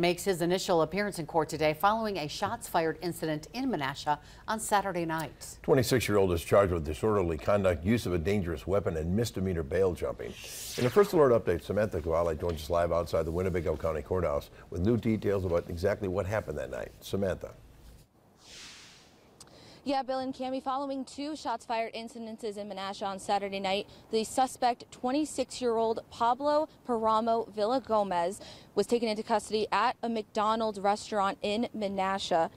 makes his initial appearance in court today following a shots fired incident in Menasha on Saturday night. 26-year-old is charged with disorderly conduct, use of a dangerous weapon, and misdemeanor bail jumping. In a first alert update, Samantha Cavalli joins us live outside the Winnebago County Courthouse with new details about exactly what happened that night. Samantha. Yeah, Bill and Cami, following two shots fired incidences in Menasha on Saturday night, the suspect, 26 year old Pablo Paramo Villa Gomez, was taken into custody at a McDonald's restaurant in Menasha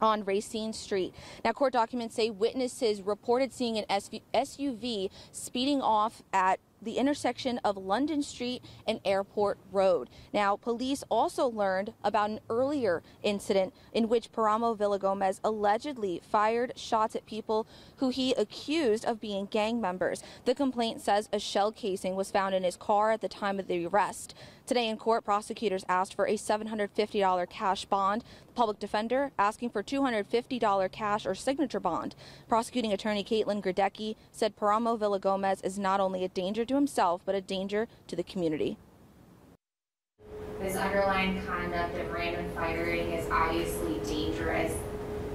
on Racine Street. Now, court documents say witnesses reported seeing an SUV speeding off at the intersection of London Street and Airport Road. Now, police also learned about an earlier incident in which Paramo Villagomez allegedly fired shots at people who he accused of being gang members. The complaint says a shell casing was found in his car at the time of the arrest. Today in court, prosecutors asked for a $750 cash bond. The public defender asking for $250 cash or signature bond. Prosecuting attorney Caitlin Gradecki said Paramo Villagomez is not only a danger to himself, but a danger to the community. This underlying conduct of random firing is obviously dangerous.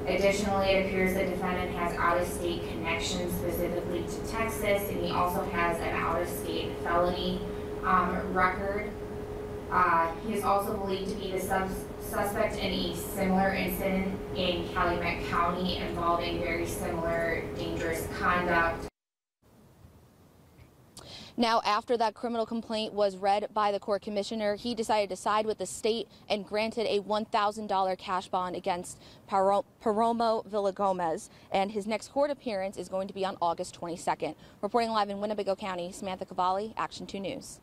Additionally, it appears the defendant has out-of-state connections specifically to Texas, and he also has an out-of-state felony um, record. Uh, he is also believed to be the suspect in a similar incident in Calumet County involving very similar dangerous conduct. Now, after that criminal complaint was read by the court commissioner, he decided to side with the state and granted a $1,000 cash bond against Paramo Villagomez. And his next court appearance is going to be on August 22nd. Reporting live in Winnebago County, Samantha Cavalli, Action 2 News.